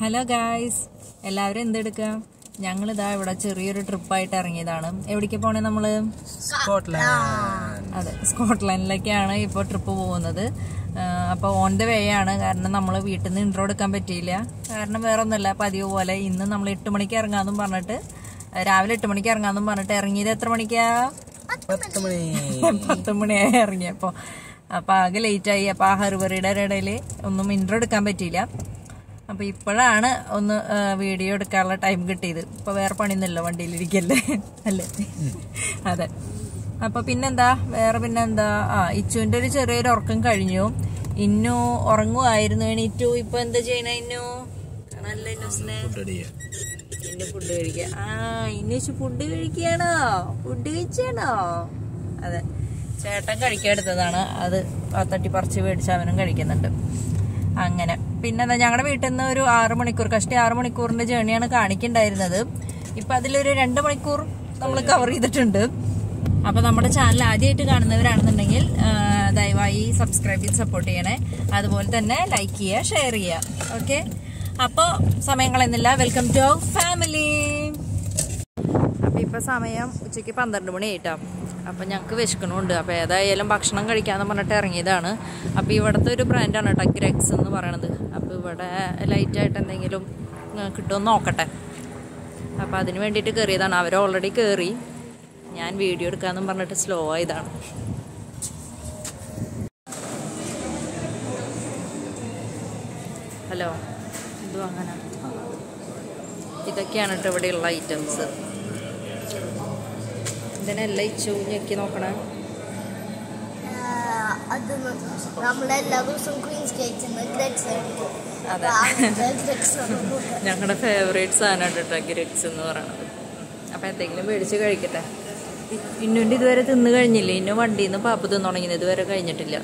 Hello guys എല്ലാവരും എന്തെടുക്കുക ഞങ്ങളിതാ ഇവിടെ ചെറിയൊരു ട്രിപ്പായിട്ട് ഇറങ്ങിയതാണ്. എവിടേക്ക് പോണേ നമ്മൾ? സ്കോട്ട്ലാൻഡ്. അതെ സ്കോട്ട്ലൻഡിലേക്കാണ് ഇപ്പോൾ ട്രിപ്പ് പോകുന്നത്. അപ്പോൾ ഓൺ ദ വേ ആണ്. കാരണം നമ്മൾ വീട്ടിൽ നിന്ന് ഇൻട്രോ എടുക്കാൻ പറ്റിയില്ല. കാരണം വേറെ ഒന്നുമല്ല പതിവ് പോലെ ഇന്ന് നമ്മൾ എട്ട് മണിക്ക് ഇറങ്ങാമെന്നും പറഞ്ഞിട്ട് രാവിലെ എട്ട് മണിക്ക് ഇറങ്ങാമെന്നും പറഞ്ഞിട്ട് ഇറങ്ങിയത് എത്ര മണിക്കാ? പത്ത് മണി. പത്ത് മണിയായി ഇറങ്ങിയപ്പോൾ അപ്പോൾ ആകെ ലേറ്റായി അപ്പോൾ ആ ഹർവറിയുടെ ഇടയിൽ ഒന്നും ഇൻട്രോ എടുക്കാൻ പറ്റിയില്ല. അപ്പോൾ ഇപ്പോഴാണ് ഒന്ന് വീഡിയോ എടുക്കാനുള്ള ടൈം കിട്ടിയത്. ഇപ്പോൾ വേറെ പണിയൊന്നുമില്ല വണ്ടിയിലിരിക്കല്ലേ? അല്ലേ? അതെ. അപ്പോൾ പിന്നെന്താ? വേറെ പിന്നെന്താ? ആ ഇച്ചുവിന്റെ ഒരു ചെറിയൊരു ഉറക്കം കഴിഞ്ഞു. ഇന്നു ഉറങ്ങുമായിരുന്നു ഇറ്റു ഇപ്പൊ എന്താ ചെയ്യണ ഇന്നു? നല്ല ഇന്നൂസിനെ ഇന്ന് ഫുഡ് കഴിക്കുക ആ ഇന്നേച്ച് ഫുഡ് കഴിക്കുകയാണോ ഫുഡ് കഴിച്ചാണോ അതെ. ചേട്ടൻ കഴിക്കാൻ എടുത്തതാണ്. അത് തട്ടി പറിച്ച് മേടിച്ച് അവനും കഴിക്കുന്നുണ്ട്. അങ്ങനെ. പിന്നെ ഞങ്ങളുടെ വീട്ടിൽ നിന്ന് ഒരു ആറ് മണിക്കൂർ കഷ്ടി ആറ് മണിക്കൂറിന്റെ ജേണിയാണ് കാണിക്കുന്നുണ്ടായിരുന്നത് ഇപ്പൊ അതിലൊരു രണ്ട് മണിക്കൂർ നമ്മൾ കവർ ചെയ്തിട്ടുണ്ട്. അപ്പൊ നമ്മുടെ ചാനൽ ആദ്യമായിട്ട് കാണുന്നവരാണെന്നുണ്ടെങ്കിൽ ദയവായി സബ്സ്ക്രൈബ് ചെയ്ത് സപ്പോർട്ട് ചെയ്യണേ. അതുപോലെ തന്നെ ലൈക്ക് ചെയ്യുക ഷെയർ ചെയ്യുക. ഓക്കെ അപ്പൊ സമയം കളയുന്നില്ല വെൽക്കം ടു ഫാമിലി അപ്പൊ ഇപ്പൊ സമയം ഉച്ചയ്ക്ക് പന്ത്രണ്ട് മണി ആയിട്ടാ. അപ്പൊ ഞങ്ങൾക്ക് വിശക്കണമുണ്ട് അപ്പം ഏതായാലും ഭക്ഷണം കഴിക്കാമെന്ന് പറഞ്ഞിട്ട് ഇറങ്ങിയതാണ്. അപ്പം ഇവിടുത്തെ ഒരു ബ്രാൻഡാണ് കേട്ടോ ഗ്രക്സ് എന്ന് പറയണത്. അപ്പം ഇവിടെ ലൈറ്റായിട്ട് എന്തെങ്കിലും കിട്ടുമെന്ന് നോക്കട്ടെ. അപ്പോൾ അതിന് വേണ്ടിയിട്ട് കയറിയതാണ് അവർ ഓൾറെഡി കയറി ഞാൻ വീഡിയോ എടുക്കാമെന്നും പറഞ്ഞിട്ട് സ്ലോ ആയതാണ്. ഹലോ ഇത് അങ്ങനെ ഇതൊക്കെയാണ് കേട്ടോ ഇവിടെയുള്ള ഐറ്റംസ് ഇതിനെല്ലാം ഇച്ചു ഞെക്കി നോക്കണേ. അത് നമ്മളെല്ലാ ദിവസവും ക്വീൻസ് കേക്ക് അതെ. ഞങ്ങളുടെ ഫേവറേറ്റ് സാധനമാണ് കേട്ടോ ഗ്രക്സ് എന്ന് പറയണത്. അപ്പം എന്തെങ്കിലും മേടിച്ച് കഴിക്കട്ടെ. ഇന്നുണ്ട് ഇതുവരെ തിന്ന് കഴിഞ്ഞില്ല? ഇന്നു വണ്ടിയിൽ നിന്ന് പാപ്പ് തിന്നു ഇതുവരെ കഴിഞ്ഞിട്ടില്ല.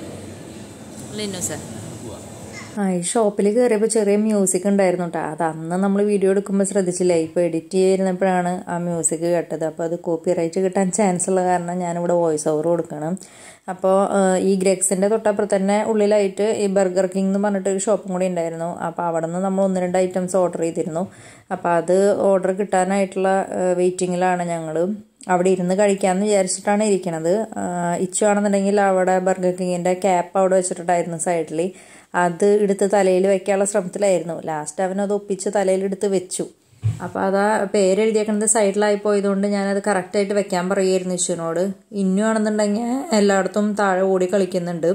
അല്ല ഇന്നു സാർ? ആ ഈ ഷോപ്പിൽ കയറിയപ്പോൾ ചെറിയ മ്യൂസിക് ഉണ്ടായിരുന്നു കേട്ടോ അത് അന്ന് നമ്മൾ വീഡിയോ എടുക്കുമ്പോൾ ശ്രദ്ധിച്ചില്ല? ഇപ്പോൾ എഡിറ്റ് ചെയ്യുന്നപ്പോഴാണ് ആ മ്യൂസിക് കേട്ടത്. അപ്പോൾ അത് കോപ്പി റൈറ്റ് കിട്ടാൻ ചാൻസ് ഉള്ള കാരണം ഞാനിവിടെ വോയിസ് ഓവർ കൊടുക്കണം അപ്പോൾ ഈ ഗ്രെക്സിന്റെ തൊട്ടപ്പുറത്ത് തന്നെ ഉള്ളിലായിട്ട് ഈ ബർഗർ കിങ് എന്ന് പറഞ്ഞിട്ട് ഒരു ഷോപ്പും കൂടി ഉണ്ടായിരുന്നു. അപ്പോൾ അവിടെ നിന്ന് നമ്മൾ ഒന്ന് രണ്ട് ഐറ്റംസ് ഓർഡർ ചെയ്തിരുന്നു. അപ്പോൾ അത് ഓർഡർ കിട്ടാനായിട്ടുള്ള വെയിറ്റിങ്ങിലാണ് ഞങ്ങൾ അവിടെ ഇരുന്ന് കഴിക്കാമെന്ന് വിചാരിച്ചിട്ടാണ് ഇരിക്കണത്. ഇച്ചു ആണെന്നുണ്ടെങ്കിൽ അവിടെ ബർഗർ കിങ്ങിന്റെ ക്യാപ്പ് അവിടെ വെച്ചിട്ടുണ്ടായിരുന്നു സൈഡിൽ അത് എടുത്ത് തലയിൽ വെക്കാനുള്ള ശ്രമത്തിലായിരുന്നു. ലാസ്റ്റ് അവൻ അത് ഒപ്പിച്ച് തലയിലെടുത്ത് വെച്ചു. അപ്പോൾ അതാ പേരെഴുതിയേക്കുന്നത് സൈഡിലായി പോയതുകൊണ്ട് ഞാനത് കറക്റ്റായിട്ട് വെക്കാൻ പറയുമായിരുന്നു ഇന്നു ആണെന്നുണ്ടെങ്കിൽ എല്ലായിടത്തും താഴെ ഓടി കളിക്കുന്നുണ്ട്.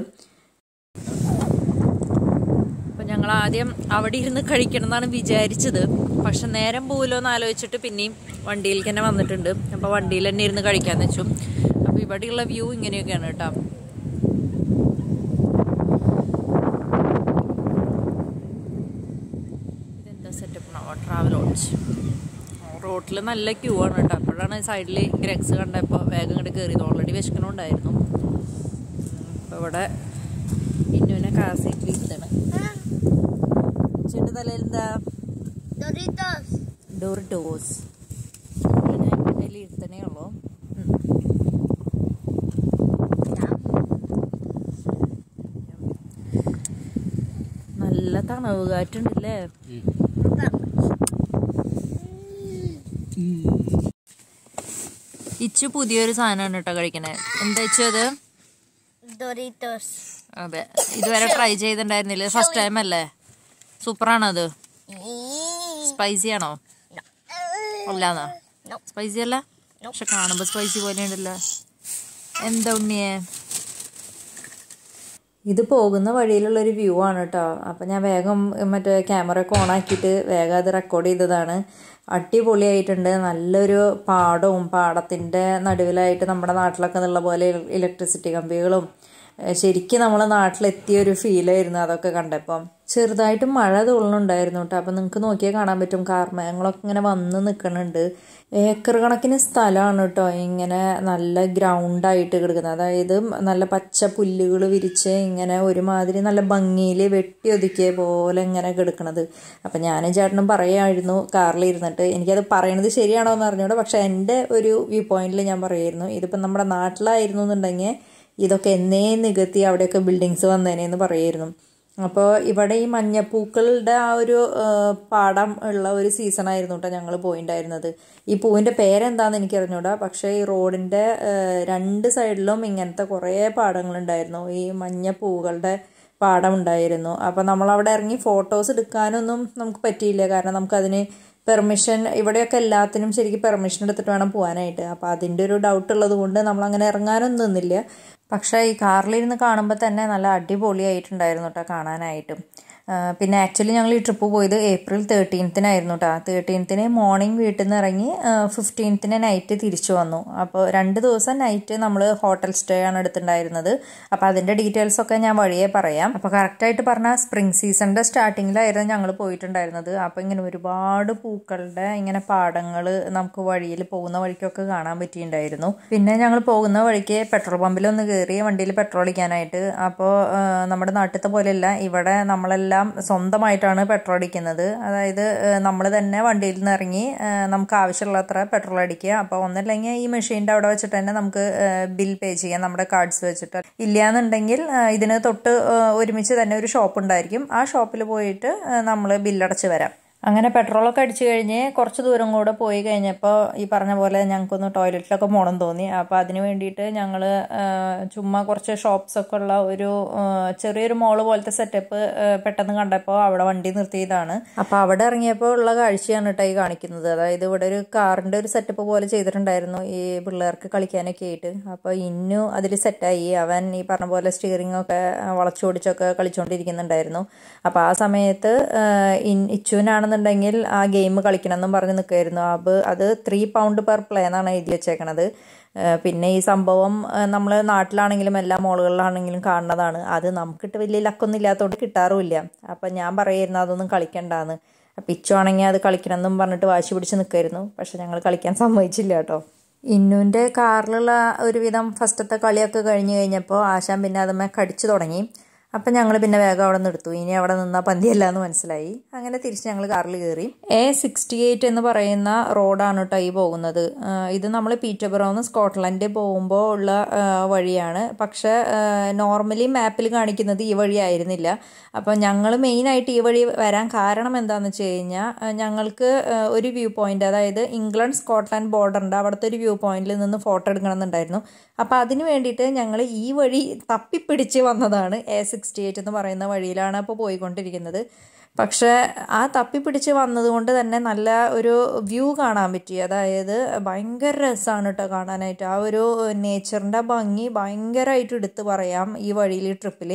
അപ്പം ഞങ്ങൾ ആദ്യം അവിടെ ഇരുന്ന് കഴിക്കണം എന്നാണ് വിചാരിച്ചത്. പക്ഷെ നേരം പോലോ എന്ന് ആലോചിച്ചിട്ട് പിന്നെയും വണ്ടിയിൽ തന്നെ വന്നിട്ടുണ്ട്. അപ്പോൾ വണ്ടിയിൽ തന്നെ ഇരുന്ന് കഴിക്കാമെന്ന് വെച്ചു. അപ്പോൾ ഇവിടെയുള്ള വ്യൂ ഇങ്ങനെയൊക്കെയാണ് കേട്ടോ ഇതെന്താ സെറ്റപ്പ് ലോഡ്ജ് റോട്ടിൽ നല്ല ക്യൂ ആണ് കേട്ടോ. അപ്പോഴാണ് സൈഡിൽ ഗ്രഗ്സ് കണ്ടപ്പോൾ വേഗം ഇങ്ങോട്ട് കയറിയത് ഓൾറെഡി വിശക്കണുണ്ടായിരുന്നു. അപ്പോൾ ഇവിടെ ഇന്നുവിനെ കാർ വീട്ടാണ് ചെണ്ട് തലയിൽ എന്താ? ഡോറിറ്റോസ് അതിൽ ഇരുത്തണേ ഉള്ളൂ. നല്ല തണവ് കാറ്റുണ്ടല്ലേ? ഇച്ചു പുതിയൊരു സാധനമാണ് കേട്ടോ കഴിക്കണേ. എന്താ ഇച്ചു അത്? ഡോറിറ്റോസ് അതെ. ഇതുവരെ ട്രൈ ചെയ്തിട്ടുണ്ടായിരുന്നില്ല. ഫസ്റ്റ് ടൈം അല്ലേ? സൂപ്പറാണോ അത്? സ്പൈസി ആണോ? അല്ലാന്നോ? സ്പൈസി അല്ല? പക്ഷെ കാണുമ്പോ സ്പൈസി പോലെ ഉണ്ടല്ലോ. എന്താ ഉണ്ണിയെ? ഇത് പോകുന്ന വഴിയിലുള്ള ഒരു വ്യൂ ആണ് കേട്ടോ അപ്പം ഞാൻ വേഗം മറ്റേ ക്യാമറ ഒക്കെ ഓൺ ആക്കിയിട്ട് വേഗം അത് റെക്കോർഡ് ചെയ്തതാണ്. അടിപൊളിയായിട്ടുണ്ട്. നല്ലൊരു പാടവും പാടത്തിന്റെ നടുവിലായിട്ട് നമ്മുടെ നാട്ടിലൊക്കെ ഉള്ള പോലെ ഇലക്ട്രിസിറ്റി കമ്പികളും ശരിക്കും നമ്മളെ നാട്ടിലെത്തിയ ഒരു ഫീലായിരുന്നു അതൊക്കെ കണ്ടപ്പം. ചെറുതായിട്ട് മഴ തുള്ളുന്നുണ്ടായിരുന്നു കേട്ടോ അപ്പം നിങ്ങൾക്ക് നോക്കിയാൽ കാണാൻ പറ്റും. കാർമേഘങ്ങളൊക്കെ ഇങ്ങനെ വന്ന് നിൽക്കുന്നുണ്ട് ഏക്കർ കണക്കിന് സ്ഥലമാണ് കേട്ടോ. ഇങ്ങനെ നല്ല ഗ്രൗണ്ടായിട്ട് കിടക്കുന്നത്. അതായത് നല്ല പച്ച പുല്ലുകൾ വിരിച്ച് ഇങ്ങനെ ഒരുമാതിരി നല്ല ഭംഗിയിൽ വെട്ടി ഒതുക്കിയ പോലെ ഇങ്ങനെ കിടക്കുന്നത് അപ്പം ഞാനും ചേട്ടനും പറയായിരുന്നു കാറിൽ ഇരുന്നിട്ട്. എനിക്കത് പറയണത് ശരിയാണോ എന്ന് അറിഞ്ഞൂടെ. പക്ഷേ എന്റെ ഒരു വ്യൂ പോയിന്റിൽ ഞാൻ പറയായിരുന്നു ഇതിപ്പം നമ്മുടെ നാട്ടിലായിരുന്നു എന്നുണ്ടെങ്കിൽ ഇതൊക്കെ എന്നേ നികത്തി അവിടെയൊക്കെ ബിൽഡിങ്സ് വന്നേനെന്ന് പറയായിരുന്നു. അപ്പോൾ ഇവിടെ ഈ മഞ്ഞപ്പൂക്കളുടെ ആ ഒരു പാടം ഉള്ള ഒരു സീസൺ ആയിരുന്നു കേട്ടോ ഞങ്ങൾ പോയിണ്ടായിരുന്നത്. ഈ പൂവിന്റെ പേരെന്താന്ന് എനിക്ക് അറിഞ്ഞൂടാ പക്ഷേ ഈ റോഡിന്റെ രണ്ട് സൈഡിലും ഇങ്ങനത്തെ കുറേ പാടങ്ങളുണ്ടായിരുന്നു. ഈ മഞ്ഞപ്പൂക്കളുടെ പാടം ഉണ്ടായിരുന്നു. അപ്പോൾ നമ്മളവിടെ ഇറങ്ങി ഫോട്ടോസ് എടുക്കാനൊന്നും നമുക്ക് പറ്റിയില്ല. കാരണം നമുക്കതിന് പെർമിഷൻ ഇവിടെയൊക്കെ എല്ലാത്തിനും ശരിക്കും പെർമിഷൻ എടുത്തിട്ട് വേണം പോകാനായിട്ട് അപ്പോൾ അതിന്റെ ഒരു ഡൗട്ട് ഉള്ളത് കൊണ്ട് നമ്മൾ അങ്ങനെ ഇറങ്ങാനൊന്നും നിന്നില്ല. പക്ഷേ ഈ കാറിലിരുന്ന് കാണുമ്പോൾ തന്നെ നല്ല അടിപൊളിയായിട്ടുണ്ടായിരുന്നു കേട്ടോ കാണാനായിട്ടും. പിന്നെ ആക്ച്വലി ഞങ്ങൾ ഈ ട്രിപ്പ് പോയത് ഏപ്രിൽ തേർട്ടീൻത്തിനായിരുന്നു കേട്ടോ തേർട്ടീൻത്തിന് മോർണിംഗ് വീട്ടിൽ നിന്ന് ഇറങ്ങി ഫിഫ്റ്റീൻത്തിന് നൈറ്റ് തിരിച്ചു വന്നു. അപ്പോൾ രണ്ട് ദിവസം നൈറ്റ് നമ്മൾ ഹോട്ടൽ സ്റ്റേ ആണ് എടുത്തിട്ടുണ്ടായിരുന്നത് അപ്പോൾ അതിന്റെ ഡീറ്റെയിൽസ് ഒക്കെ ഞാൻ വഴിയെ പറയാം. അപ്പോൾ കറക്റ്റായിട്ട് പറഞ്ഞാൽ സ്പ്രിംഗ് സീസണിന്റെ സ്റ്റാർട്ടിങ്ങിലായിരുന്നു ഞങ്ങൾ പോയിട്ടുണ്ടായിരുന്നത്. അപ്പോൾ ഇങ്ങനെ ഒരുപാട് പൂക്കളുടെ ഇങ്ങനെ പാടങ്ങൾ നമുക്ക് വഴിയിൽ പോകുന്ന വഴിക്കൊക്കെ കാണാൻ പറ്റിയിട്ടുണ്ടായിരുന്നു പിന്നെ ഞങ്ങൾ പോകുന്ന വഴിക്ക് പെട്രോൾ പമ്പിലൊന്ന് കയറി വണ്ടിയിൽ പെട്രോൾ അടിക്കാനായിട്ട്. അപ്പോൾ നമ്മുടെ നാട്ടിലത്തെ പോലെയല്ല ഇവിടെ നമ്മളെല്ലാം സ്വന്തമായിട്ടാണ് പെട്രോൾ അടിക്കുന്നത്. അതായത് നമ്മൾ തന്നെ വണ്ടിയിൽ നിന്ന് ഇറങ്ങി നമുക്ക് ആവശ്യമുള്ളത്ര പെട്രോൾ അടിക്കുക. അപ്പോൾ ഒന്നല്ലെങ്കിൽ ഈ മെഷീന്റെ അവിടെ വെച്ചിട്ട് തന്നെ നമുക്ക് ബിൽ പേ ചെയ്യാം നമ്മുടെ കാർഡ്സ് വെച്ചിട്ട്. ഇല്ലയെന്നുണ്ടെങ്കിൽ ഇതിന് തൊട്ട് ഒരുമിച്ച് തന്നെ ഒരു ഷോപ്പ് ഉണ്ടായിരിക്കും. ആ ഷോപ്പിൽ പോയിട്ട് നമ്മൾ ബില്ലടച്ച് വരാം. അങ്ങനെ പെട്രോളൊക്കെ അടിച്ചു കഴിഞ്ഞ് കുറച്ച് ദൂരം കൂടെ പോയി കഴിഞ്ഞപ്പോൾ ഈ പറഞ്ഞ പോലെ ഞങ്ങൾക്കൊന്ന് ടോയ്ലറ്റിലൊക്കെ പോകണം തോന്നി. അപ്പോൾ അതിന് വേണ്ടിയിട്ട് ഞങ്ങൾ ചുമ്മാ കുറച്ച് ഷോപ്സ് ഒക്കെ ഉള്ള ഒരു ചെറിയൊരു മോൾ പോലത്തെ സെറ്റപ്പ് പെട്ടെന്ന് കണ്ടപ്പോൾ അവിടെ വണ്ടി നിർത്തിയതാണ്. അപ്പോൾ അവിടെ ഇറങ്ങിയപ്പോൾ ഉള്ള കാഴ്ചയാണ് കേട്ടോ ഈ കാണിക്കുന്നത്. അതായത് ഇവിടെ ഒരു കാറിന്റെ ഒരു സെറ്റപ്പ് പോലെ ചെയ്തിട്ടുണ്ടായിരുന്നു ഈ പിള്ളേർക്ക് കളിക്കാനൊക്കെ ആയിട്ട്. അപ്പോൾ ഇന്നു അതിൽ സെറ്റായി അവൻ ഈ പറഞ്ഞ പോലെ സ്റ്റിയറിംഗ് ഒക്കെ വളച്ചോടിച്ചൊക്കെ കളിച്ചുകൊണ്ടിരിക്കുന്നുണ്ടായിരുന്നു അപ്പോൾ ആ സമയത്ത് ആ, ഇച്ചുവിനാണെന്നുണ്ടെങ്കിൽ ആ ഗെയിം കളിക്കണം എന്നും പറഞ്ഞ് നിൽക്കുമായിരുന്നു ആബ് അത് ത്രീ പൗണ്ട് പെർ പ്ലേ എന്നാണ് എഴുതി വെച്ചേക്കണത്. പിന്നെ ഈ സംഭവം നമ്മൾ നാട്ടിലാണെങ്കിലും എല്ലാ മോളുകളിലാണെങ്കിലും കാണുന്നതാണ്. അത് നമുക്കിട്ട് വലിയ ലക്കൊന്നും ഇല്ലാത്തതുകൊണ്ട് കിട്ടാറുമില്ല. അപ്പം ഞാൻ പറയായിരുന്നു അതൊന്നും കളിക്കണ്ടാന്ന്. അപ്പം ഇച്ചു ആണെങ്കിൽ അത് കളിക്കണം എന്നും പറഞ്ഞിട്ട് വാശി പിടിച്ച് നിൽക്കുമായിരുന്നു പക്ഷെ ഞങ്ങൾ കളിക്കാൻ സമ്മതിച്ചില്ല കേട്ടോ. ഇന്നുവിന്റെ കാറിലുള്ള ഒരുവിധം ഫസ്റ്റത്തെ കളിയൊക്കെ കഴിഞ്ഞ് കഴിഞ്ഞപ്പോൾ ആശാൻ പിന്നെ അതുമ്മേ കടിച്ചു തുടങ്ങി. അപ്പം ഞങ്ങൾ പിന്നെ വേഗം അവിടെ നിർത്തും ഇനി അവിടെ നിന്നാൽ പന്തിയല്ല എന്ന് മനസ്സിലായി. അങ്ങനെ തിരിച്ച് ഞങ്ങൾ കാറിൽ കയറി എ സിക്സ്റ്റി എയ്റ്റ് എന്ന് പറയുന്ന റോഡാണ് കേട്ടോ ഈ പോകുന്നത്. ഇത് നമ്മൾ പീറ്റർബറോന്ന് സ്കോട്ട്ലൻഡ് പോകുമ്പോൾ ഉള്ള വഴിയാണ്. പക്ഷേ നോർമലി മാപ്പിൽ കാണിക്കുന്നത് ഈ വഴി ആയിരുന്നില്ല. അപ്പോൾ ഞങ്ങൾ മെയിനായിട്ട് ഈ വഴി വരാൻ കാരണം എന്താണെന്ന് വെച്ച് കഴിഞ്ഞാൽ ഞങ്ങൾക്ക് ഒരു വ്യൂ പോയിന്റ് അതായത് ഇംഗ്ലണ്ട് സ്കോട്ട്ലൻഡ് ബോർഡറിന്റെ അവിടുത്തെ ഒരു വ്യൂ പോയിന്റിൽ നിന്ന് ഫോട്ടോ എടുക്കണമെന്നുണ്ടായിരുന്നു. അപ്പോൾ അതിന് വേണ്ടിയിട്ട് ഞങ്ങൾ ഈ വഴി തപ്പിപ്പിടിച്ച് വന്നതാണ് എ സിക്സ്റ്റി എയ്റ്റ് എന്ന് പറയുന്ന വഴിയിലാണ് അപ്പോൾ പോയിക്കൊണ്ടിരിക്കുന്നത്. പക്ഷേ ആ തപ്പിപ്പിടിച്ച് വന്നതുകൊണ്ട് തന്നെ നല്ല ഒരു വ്യൂ കാണാൻ പറ്റി. അതായത് ഭയങ്കര രസമാണ് കേട്ടോ കാണാനായിട്ട്. ആ ഒരു നേച്ചറിന്റെ ഭംഗി ഭയങ്കരമായിട്ട് എടുത്തു പറയാം ഈ വഴിയിൽ ട്രിപ്പിൽ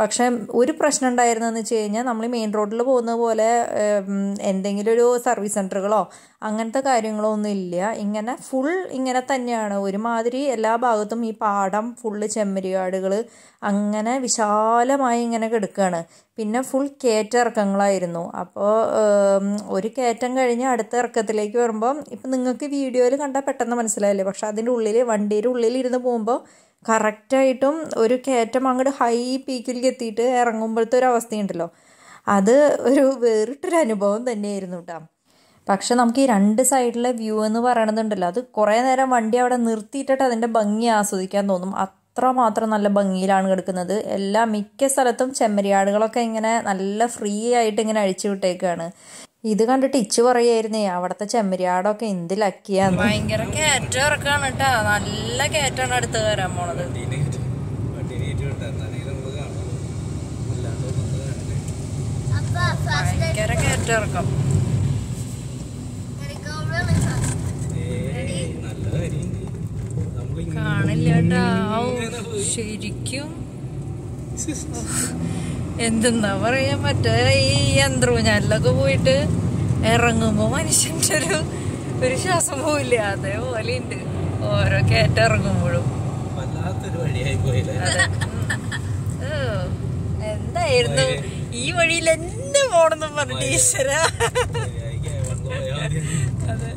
പക്ഷേ ഒരു പ്രശ്നം ഉണ്ടായിരുന്നെന്ന് വെച്ച് കഴിഞ്ഞാൽ നമ്മൾ മെയിൻ റോഡിൽ പോകുന്ന പോലെ എന്തെങ്കിലും ഒരു സർവീസ് സെന്ററുകളോ അങ്ങനത്തെ കാര്യങ്ങളോ ഒന്നും ഇല്ല. ഇങ്ങനെ ഫുൾ ഇങ്ങനെ തന്നെയാണ്. ഒരുമാതിരി എല്ലാ ഭാഗത്തും ഈ പാടം ഫുള്ള് ചെമ്മരിയാടുകൾ അങ്ങനെ വിശാലമായി ഇങ്ങനെ കിടക്കുകയാണ് പിന്നെ ഫുൾ കയറ്റിറക്കങ്ങളായിരുന്നു അപ്പോൾ ഒരു കയറ്റം കഴിഞ്ഞ് അടുത്ത ഇറക്കത്തിലേക്ക് വരുമ്പം ഇപ്പം നിങ്ങൾക്ക് വീഡിയോയിൽ കണ്ടാൽ പെട്ടെന്ന് മനസ്സിലായില്ലേ? പക്ഷെ അതിന്റെ ഉള്ളിൽ വണ്ടിയുടെ ഉള്ളിൽ ഇരുന്ന് പോകുമ്പോൾ കറക്റ്റായിട്ടും ഒരു കയറ്റം അങ്ങോട്ട് ഹൈ പീക്കിലേക്ക് എത്തിയിട്ട് ഇറങ്ങുമ്പോഴത്തെ ഒരു അവസ്ഥയുണ്ടല്ലോ. അത് ഒരു വേറിട്ടൊരു അനുഭവം തന്നെയായിരുന്നു കേട്ടോ പക്ഷെ നമുക്ക് ഈ രണ്ട് സൈഡിലെ വ്യൂ എന്ന് പറയണതുണ്ടല്ലോ അത് കുറേ നേരം വണ്ടി അവിടെ നിർത്തിയിട്ടിട്ട് അതിന്റെ ഭംഗി ആസ്വദിക്കാൻ തോന്നും. അത്രമാത്രം നല്ല ഭംഗിയിലാണ് കിടക്കുന്നത്. എല്ലാ മിക്ക സ്ഥലത്തും ചെമ്മരിയാടുകളൊക്കെ ഇങ്ങനെ നല്ല ഫ്രീ ആയിട്ട് ഇങ്ങനെ അഴിച്ചു വിട്ടേക്കാണ്. ഇത് കണ്ടിട്ട് ഇച്ചു പറയായിരുന്നേ അവിടുത്തെ ചെമ്മരിയാടൊക്കെ എന്ത് ലക്കിയാന്ന് ഭയങ്കര കയറ്റം ഇറക്കാണ് കേട്ടാ. നല്ല കയറ്റാണ് അടുത്ത് വരാൻ പോണത്. ഭയങ്കര കയറ്റം ഇറക്കം. Fast. കാണില്ല ശരിക്കും. എന്തെന്നാ പറയാ മറ്റേ ഈ യന്ത്രൂഞ്ഞാലിലൊക്കെ പോയിട്ട് ഇറങ്ങുമ്പോ മനുഷ്യന്റെ ഒരു ഒരു ശ്വാസം പോവില്ല. അതേപോലെ ഉണ്ട് ഓരോ കയറ്റം ഇറങ്ങുമ്പോഴും. എന്തായിരുന്നു? ഈ വഴിയിൽ എന്നെ പോണെന്നും പറഞ്ഞു ഈശ്വര. അതെ.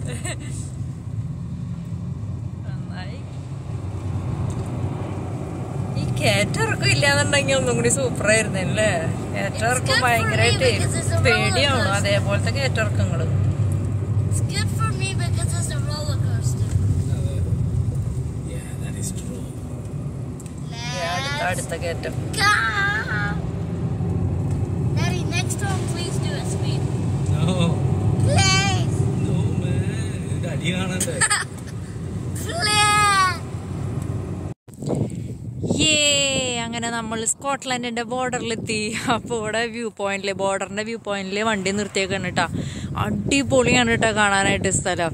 കേറ്റിറക്കം ഇല്ലാന്നുണ്ടെങ്കിൽ ഒന്നും കൂടി സൂപ്പർ ആയിരുന്നല്ലേ? കേറ്റിറക്കം ഭയങ്കരമായിട്ട് പേടിയാണ് അതേപോലത്തെ കേറ്റിറക്കങ്ങൾ അടുത്ത കയറ്റം അടി നമ്മൾ സ്കോട്ട്ലാൻഡിന്റെ ബോർഡറിലെത്തി. അപ്പോൾ ഇവിടെ വ്യൂ പോയിന്റിൽ ബോർഡറിന്റെ വ്യൂ പോയിന്റിൽ വണ്ടി നിർത്തിയേക്കാണ് കേട്ടോ അടിപൊളിയാണ് കേട്ടോ കാണാനായിട്ട് സ്ഥലം.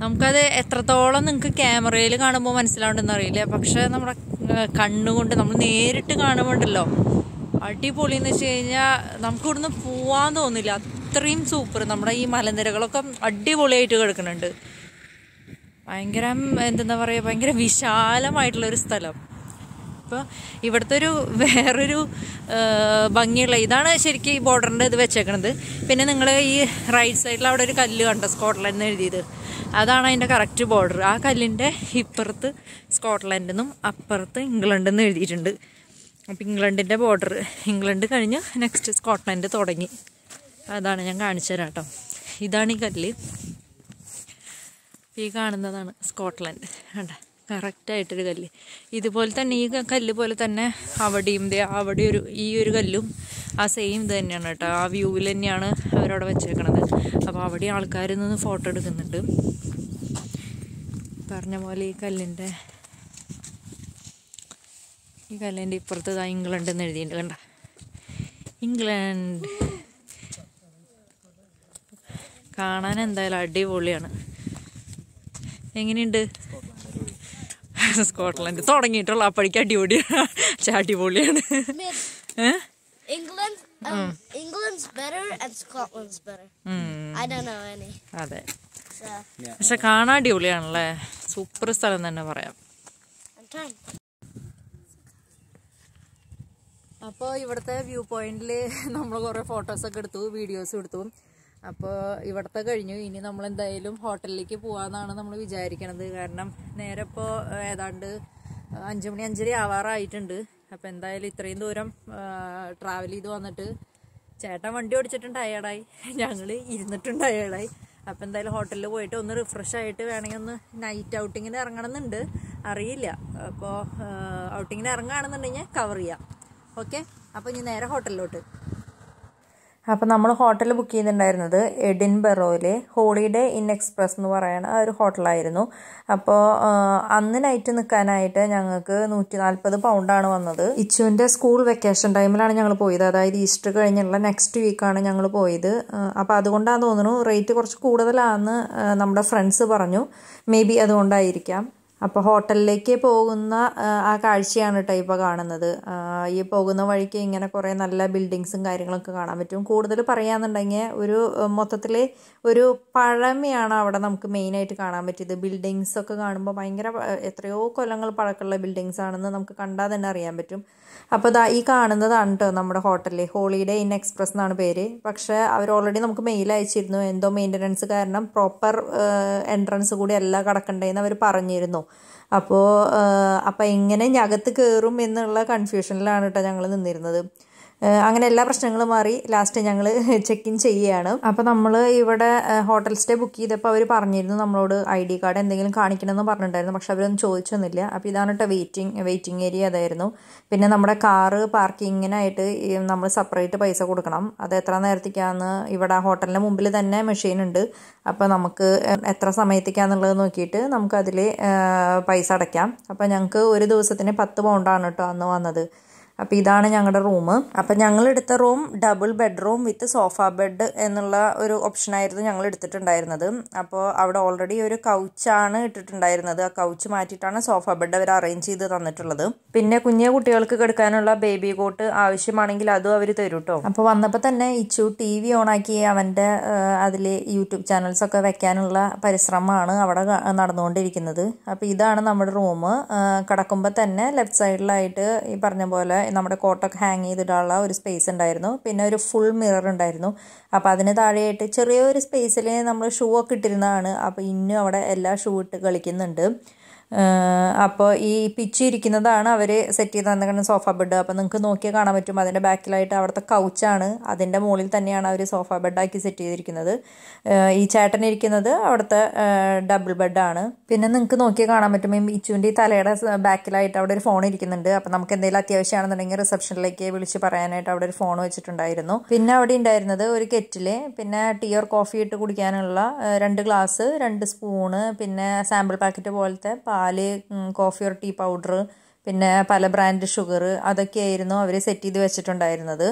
നമുക്കത് എത്രത്തോളം നിങ്ങൾക്ക് ക്യാമറയിൽ കാണുമ്പോൾ മനസ്സിലാവുണ്ടെന്ന് അറിയില്ല. പക്ഷേ നമ്മുടെ കണ്ണുകൊണ്ട് നമ്മൾ നേരിട്ട് കാണുമ്പോണ്ടല്ലോ. അടിപൊളി എന്ന് വെച്ച് കഴിഞ്ഞാൽ നമുക്ക് ഇവിടുന്ന് പോവാൻ തോന്നില്ല. അത്രയും സൂപ്പർ നമ്മുടെ ഈ മലനിരകളൊക്കെ അടിപൊളിയായിട്ട് കിടക്കുന്നുണ്ട്. ഭയങ്കര എന്തെന്നാ പറയുക ഭയങ്കര വിശാലമായിട്ടുള്ളൊരു സ്ഥലം. ഇപ്പോൾ ഇവിടുത്തെ ഒരു വേറൊരു ഭംഗിയുള്ള ഇതാണ് ശരിക്കും ഈ ബോർഡറിന്റെ ഇത് വെച്ചേക്കണത്. പിന്നെ നിങ്ങൾ ഈ റൈറ്റ് സൈഡിൽ അവിടെ ഒരു കല്ല് കണ്ടോ? സ്കോട്ട്ലൻഡ് എഴുതിയത്. അതാണ് അതിന്റെ കറക്റ്റ് ബോർഡർ ആ കല്ലിന്റെ ഇപ്പുറത്ത് സ്കോട്ട്ലൻഡെന്നും അപ്പുറത്ത് ഇംഗ്ലണ്ടെന്നും എഴുതിയിട്ടുണ്ട്. അപ്പോൾ ഇംഗ്ലണ്ടിന്റെ ബോർഡർ ഇംഗ്ലണ്ട് കഴിഞ്ഞ് നെക്സ്റ്റ് സ്കോട്ട്ലൻഡ് തുടങ്ങി. അതാണ് ഞാൻ കാണിച്ചു തരാം കേട്ടോ. ഇതാണ് ഈ കല്ല്. ഈ കാണുന്നതാണ് സ്കോട്ട്ലൻഡ്. കണ്ട? കറക്റ്റായിട്ടൊരു കല്ല്. ഇതുപോലെ തന്നെ ഈ കല്ല് പോലെ തന്നെ അവിടെയും അവിടെ ഒരു ഈ ഒരു കല്ലും ആ സെയിം ഇത് തന്നെയാണ് കേട്ടോ. ആ വ്യൂവിൽ തന്നെയാണ് അവരവിടെ വെച്ചേക്കണത്. അപ്പോൾ അവിടെ ആൾക്കാർ നിന്ന് ഫോട്ടോ എടുക്കുന്നുണ്ട്. പറഞ്ഞ പോലെ ഈ കല്ലിന്റെ ഈ കല്ലിന്റെ ഇപ്പുറത്ത് ഇതാ ഇംഗ്ലണ്ട് എന്ന് എഴുതിയിട്ടുണ്ട് കണ്ട. ഇംഗ്ലണ്ട് കാണാൻ എന്തായാലും അടിപൊളിയാണ്. എങ്ങനെയുണ്ട്? സ്കോട്ട്ലൻഡ്. തുടങ്ങിയിട്ടുള്ള അപ്പഴിക്ക് അടിപൊളി അടിപൊളിയാണ്. അതെ. പക്ഷെ കാണാൻ അടിപൊളിയാണല്ലേ? സൂപ്പർ സ്ഥലം തന്നെ പറയാം. അപ്പോൾ ഇവിടുത്തെ വ്യൂ പോയിന്റിൽ നമ്മൾ കുറേ ഫോട്ടോസൊക്കെ എടുത്തു വീഡിയോസ് എടുത്തു. അപ്പോൾ ഇവിടുത്തെ കഴിഞ്ഞു. ഇനി നമ്മൾ എന്തായാലും ഹോട്ടലിലേക്ക് പോകാമെന്നാണ് നമ്മൾ വിചാരിക്കണത്. കാരണം നേരെ ഇപ്പോൾ ഏതാണ്ട് അഞ്ചു മണി അഞ്ചര ആവാറായിട്ടുണ്ട്. അപ്പോൾ എന്തായാലും ഇത്രയും ദൂരം ട്രാവൽ ചെയ്ത് വന്നിട്ട് ചേട്ടൻ വണ്ടി ഓടിച്ചിട്ടും ടയേർഡായി ഞങ്ങൾ ഇരുന്നിട്ടും ടയേർഡായി അപ്പോൾ എന്തായാലും ഹോട്ടലിൽ പോയിട്ട് ഒന്ന് റിഫ്രഷ് ആയിട്ട് വേണമെങ്കിൽ ഒന്ന് നൈറ്റ് ഔട്ടിങ്ങിന് ഇറങ്ങണമെന്നുണ്ട്. അറിയില്ല. അപ്പോൾ ഔട്ടിങ്ങിന് ഇറങ്ങുകയാണെന്നുണ്ടെങ്കിൽ കവർ ചെയ്യാം. ഓക്കെ അപ്പോൾ ഇനി നേരെ ഹോട്ടലിലോട്ട്. അപ്പോൾ നമ്മൾ ഹോട്ടൽ ബുക്ക് ചെയ്തിട്ടുണ്ടായിരുന്നത് എഡിൻബറോയിലെ ഹോളിഡേ ഇൻ എക്സ്പ്രസ് എന്ന് പറയുന്ന ഒരു ഹോട്ടലായിരുന്നു അപ്പോൾ അന്ന് നൈറ്റ് നിൽക്കാനായിട്ട് ഞങ്ങൾക്ക് നൂറ്റി നാൽപ്പത് പൗണ്ടാണ് വന്നത്. ഇച്ചുവിന്റെ സ്കൂൾ വെക്കേഷൻ ടൈമിലാണ് ഞങ്ങൾ പോയത്. അതായത് ഈസ്റ്റർ കഴിഞ്ഞുള്ള നെക്സ്റ്റ് വീക്കാണ് ഞങ്ങൾ പോയത്. അപ്പോൾ അതുകൊണ്ടാണ് തോന്നുന്നു റേറ്റ് കുറച്ച് കൂടുതലാണെന്ന് നമ്മുടെ ഫ്രണ്ട്സ് പറഞ്ഞു. മേ ബി അതുകൊണ്ടായിരിക്കാം. അപ്പോൾ ഹോട്ടലിലേക്ക് പോകുന്ന ആ, കാഴ്ചയാണ് കേട്ടോ ഇപ്പോൾ കാണുന്നത്. ഈ പോകുന്ന വഴിക്ക് ഇങ്ങനെ കുറേ നല്ല ബിൽഡിങ്സും കാര്യങ്ങളൊക്കെ കാണാൻ പറ്റും. കൂടുതൽ പറയാന്നുണ്ടെങ്കിൽ ഒരു മൊത്തത്തിൽ ഒരു പഴമയാണ് അവിടെ നമുക്ക് മെയിനായിട്ട് കാണാൻ പറ്റിയത്. ബിൽഡിങ്സ് ഒക്കെ കാണുമ്പോൾ ഭയങ്കര എത്രയോ കൊല്ലങ്ങൾ പഴക്കമുള്ള ബിൽഡിങ്സ് ആണെന്ന് നമുക്ക് കണ്ടാൽ തന്നെ അറിയാൻ പറ്റും. അപ്പോൾ ദാ ഈ കാണുന്നതാണ് കേട്ടോ നമ്മുടെ ഹോട്ടലിൽ ഹോളിഡേ ഇൻ എക്സ്പ്രസ് എന്നാണ് പേര്. പക്ഷേ അവർ ഓൾറെഡി നമുക്ക് മെയിൽ അയച്ചിരുന്നു. എന്തോ മെയിന്റനൻസ് കാരണം പ്രോപ്പർ എൻട്രൻസ് കൂടി അല്ല കടക്കണ്ടേന്ന് അവർ പറഞ്ഞിരുന്നു. അപ്പോൾ അപ്പം എങ്ങനെ ഇനി അകത്ത് കയറും എന്നുള്ള കൺഫ്യൂഷനിലാണ് കേട്ടോ ഞങ്ങൾ നിന്നിരുന്നത്. അങ്ങനെ എല്ലാ പ്രശ്നങ്ങളും മാറി ലാസ്റ്റ് ഞങ്ങൾ ചെക്ക് ഇൻ ചെയ്യുകയാണ് അപ്പോൾ നമ്മൾ ഇവിടെ ഹോട്ടൽ സ്റ്റേ ബുക്ക് ചെയ്തപ്പോൾ അവർ പറഞ്ഞിരുന്നു നമ്മളോട് ഐ ഡി കാർഡ് എന്തെങ്കിലും കാണിക്കണമെന്ന് പറഞ്ഞിട്ടുണ്ടായിരുന്നു. പക്ഷെ അവരൊന്നും ചോദിച്ചൊന്നുമില്ല. അപ്പോൾ ഇതാണ് കേട്ടോ വെയിറ്റിംഗ് വെയിറ്റിംഗ് ഏരിയ അതായിരുന്നു. പിന്നെ നമ്മുടെ കാറ് പാർക്കിങ്ങിനായിട്ട് നമ്മൾ സെപ്പറേറ്റ് പൈസ കൊടുക്കണം. അത് എത്ര നേരത്തേക്കാന്ന് ഇവിടെ ഹോട്ടലിന്റെ മുമ്പിൽ തന്നെ മെഷീൻ ഉണ്ട്. അപ്പോൾ നമുക്ക് എത്ര സമയത്തേക്കാന്നുള്ളത് നോക്കിയിട്ട് നമുക്കതിൽ പൈസ അടയ്ക്കാം. അപ്പോൾ ഞങ്ങൾക്ക് ഒരു ദിവസത്തിന് പത്ത് പൗണ്ടാണ് കേട്ടോ അന്ന് വന്നത്. അപ്പോൾ ഇതാണ് ഞങ്ങളുടെ റൂം. അപ്പം ഞങ്ങൾ എടുത്ത room double bedroom with sofa bed എന്നുള്ള ഒരു ഓപ്ഷനായിരുന്നു ഞങ്ങൾ എടുത്തിട്ടുണ്ടായിരുന്നത്. അപ്പോൾ അവിടെ ഓൾറെഡി ഒരു കൗച്ചാണ് ഇട്ടിട്ടുണ്ടായിരുന്നത്. ആ കൗച്ച് മാറ്റിയിട്ടാണ് സോഫ ബെഡ് അവർ അറേഞ്ച് ചെയ്ത് തന്നിട്ടുള്ളത്. പിന്നെ കുഞ്ഞു കുട്ടികൾക്ക് കിടക്കാനുള്ള ബേബി കോട്ട് ആവശ്യമാണെങ്കിൽ അതും അവർ തരും കേട്ടോ അപ്പോൾ വന്നപ്പോൾ തന്നെ ഇച്ചു ടി വി ഓണാക്കി അവന്റെ അതിൽ യൂട്യൂബ് ചാനൽസൊക്കെ വെക്കാനുള്ള പരിശ്രമമാണ് അവിടെ നടന്നുകൊണ്ടിരിക്കുന്നത്. അപ്പോൾ ഇതാണ് നമ്മുടെ റൂം. കിടക്കുമ്പോൾ തന്നെ ലെഫ്റ്റ് സൈഡിലായിട്ട് ഈ പറഞ്ഞ പോലെ നമ്മുടെ കോട്ടൊക്കെ ഹാങ് ചെയ്തിട്ടുള്ള ഒരു സ്പേസ് ഉണ്ടായിരുന്നു. പിന്നെ ഒരു ഫുൾ മിറർ ഉണ്ടായിരുന്നു. അപ്പോൾ അതിന് താഴെയായിട്ട് ചെറിയൊരു സ്പേസിൽ നമ്മൾ ഷൂ ഒക്കെ ഇട്ടിരുന്നതാണ്. അപ്പോൾ ഇന്നും അവിടെ എല്ലാ ഷൂ ഇട്ട് കളിക്കുന്നുണ്ട്. അപ്പോൾ ഈ പിച്ച് ഇരിക്കുന്നതാണ് അവർ സെറ്റ് ചെയ്ത് തന്നിരിക്കുന്ന സോഫ ബെഡ് അപ്പോൾ നിങ്ങൾക്ക് നോക്കിയാൽ കാണാൻ പറ്റും. അതിന്റെ ബാക്കിലായിട്ട് അവിടുത്തെ കൗച്ചാണ് അതിന്റെ മുകളിൽ തന്നെയാണ് അവർ സോഫ ബെഡാക്കി സെറ്റ് ചെയ്തിരിക്കുന്നത്. ഈ ചേട്ടൻ ഇരിക്കുന്നത് അവിടുത്തെ ഡബിൾ ബെഡാണ് പിന്നെ നിങ്ങൾക്ക് നോക്കിയാൽ കാണാൻ പറ്റും. ഈ ഇച്ചുവിന്റെ ഈ തലയുടെ ബാക്കിലായിട്ട് അവിടെ ഒരു ഫോൺ ഇരിക്കുന്നുണ്ട്. അപ്പോൾ നമുക്ക് എന്തെങ്കിലും അത്യാവശ്യമാണെന്നുണ്ടെങ്കിൽ റിസപ്ഷനിലേക്ക് വിളിച്ച് പറയാനായിട്ട് അവിടെ ഒരു ഫോൺ വെച്ചിട്ടുണ്ടായിരുന്നു. പിന്നെ അവിടെ ഉണ്ടായിരുന്നത് ഒരു കെറ്റിൽ പിന്നെ ടീ ഓർ കോഫി ഇട്ട് കുടിക്കാനുള്ള രണ്ട് ഗ്ലാസ് രണ്ട് സ്പൂണ് പിന്നെ സാമ്പിൾ പാക്കറ്റ് പോലത്തെ പാൽ കോഫി ഓർ ടീ പൗഡർ പിന്നെ പല ബ്രാൻഡ് ഷുഗർ അതൊക്കെയായിരുന്നു അവർ സെറ്റ് ചെയ്ത് വെച്ചിട്ടുണ്ടായിരുന്നത്.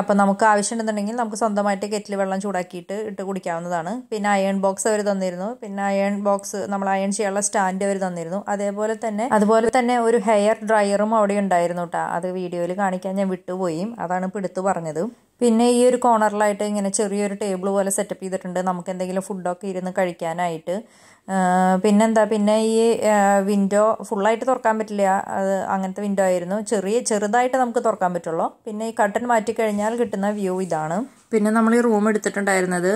അപ്പോൾ നമുക്ക് ആവശ്യമുണ്ടെന്നുണ്ടെങ്കിൽ നമുക്ക് സ്വന്തമായിട്ട് കെറ്റിൽ വെള്ളം ചൂടാക്കിയിട്ട് ഇട്ട് കുടിക്കാവുന്നതാണ്. പിന്നെ അയൺ ബോക്സ് അവർ തന്നിരുന്നു. പിന്നെ അയൺ ബോക്സ് നമ്മൾ അയൺ ചെയ്യാനുള്ള സ്റ്റാൻഡ് അവർ തന്നിരുന്നു. അതേപോലെ തന്നെ അതുപോലെ തന്നെ ഒരു ഹെയർ ഡ്രയറും അവിടെ ഉണ്ടായിരുന്നു കേട്ടോ അത് വീഡിയോയിൽ കാണിക്കാൻ ഞാൻ വിട്ടുപോയി. അതാണ് ഇപ്പോൾ എടുത്തു പറഞ്ഞത്. പിന്നെ ഈ ഒരു കോർണറിലായിട്ട് ഇങ്ങനെ ചെറിയൊരു ടേബിൾ പോലെ സെറ്റപ്പ് ചെയ്തിട്ടുണ്ട്. നമുക്ക് എന്തെങ്കിലും ഫുഡൊക്കെ ഇരുന്ന് കഴിക്കാനായിട്ട്. പിന്നെന്താ? പിന്നെ ഈ വിൻഡോ ഫുള്ളായിട്ട് തുറക്കാൻ പറ്റില്ല. അത് അങ്ങനത്തെ വിൻഡോ ആയിരുന്നു. ചെറിയ ചെറുതായിട്ട് നമുക്ക് തുറക്കാൻ പറ്റുള്ളൂ. പിന്നെ ഈ കട്ടൻ മാറ്റി കഴിഞ്ഞാൽ കിട്ടുന്ന വ്യൂ ഇതാണ്. പിന്നെ നമ്മൾ ഈ റൂം എടുത്തിട്ടുണ്ടായിരുന്നത്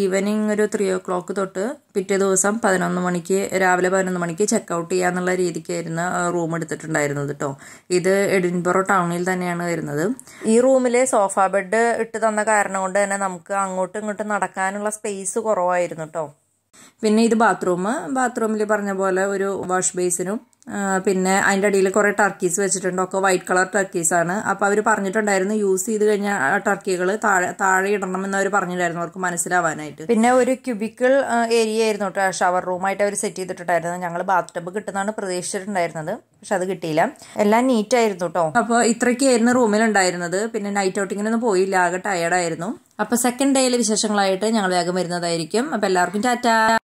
ഈവനിങ് ഒരു ത്രീ ഓ ക്ലോക്ക് തൊട്ട് പിറ്റേ ദിവസം പതിനൊന്ന് മണിക്ക് രാവിലെ പതിനൊന്ന് മണിക്ക് ചെക്ക് ഔട്ട് ചെയ്യാന്നുള്ള രീതിക്കായിരുന്നു റൂം എടുത്തിട്ടുണ്ടായിരുന്നത് കേട്ടോ ഇത് എഡിൻബറോ ടൗണിൽ തന്നെയാണ് വരുന്നത്. ഈ റൂമിലെ സോഫ ബെഡ് ഇട്ട് തന്ന കാരണം കൊണ്ട് തന്നെ നമുക്ക് അങ്ങോട്ടും ഇങ്ങോട്ടും നടക്കാനുള്ള സ്പേസ് കുറവായിരുന്നു കേട്ടോ പിന്നെ ഇത് ബാത്റൂം ബാത്റൂമിൽ പറഞ്ഞ പോലെ ഒരു വാഷ് ബേസിനും പിന്നെ അതിന്റെ അടിയിൽ കുറേ ടർക്കീസ് വെച്ചിട്ടുണ്ട്. ഒക്കെ വൈറ്റ് കളർ ടർക്കീസ് ആണ്. അപ്പോൾ അവർ പറഞ്ഞിട്ടുണ്ടായിരുന്നു യൂസ് ചെയ്ത് കഴിഞ്ഞ ടർക്കികൾ താഴെ താഴെ ഇടണം എന്ന് അവർ പറഞ്ഞിട്ടുണ്ടായിരുന്നു അവർക്ക് മനസ്സിലാവാനായിട്ട്. പിന്നെ ഒരു ക്യൂബിക്കൽ ഏരിയ ആയിരുന്നു കേട്ടോ ഷവർ റൂമായിട്ട് അവർ സെറ്റ് ചെയ്തിട്ടുണ്ടായിരുന്നു ഞങ്ങൾ ബാത്ത് ടബ് കിട്ടുന്നതാണ് പ്രതീക്ഷിച്ചിട്ടുണ്ടായിരുന്നത്. പക്ഷെ അത് കിട്ടിയില്ല. എല്ലാം നീറ്റ് ആയിരുന്നു കേട്ടോ അപ്പോൾ ഇത്രയ്ക്കായിരുന്നു റൂമിലുണ്ടായിരുന്നത്. പിന്നെ നൈറ്റ് ഔട്ടിങ്ങിനൊന്നും പോയില്ല. ആകെ ടയർഡായിരുന്നു അപ്പോൾ സെക്കൻഡ് ഡേയിലെ വിശേഷങ്ങളായിട്ട് ഞങ്ങൾ വേഗം വരുന്നതായിരിക്കും. അപ്പോൾ എല്ലാവർക്കും ടാറ്റാ!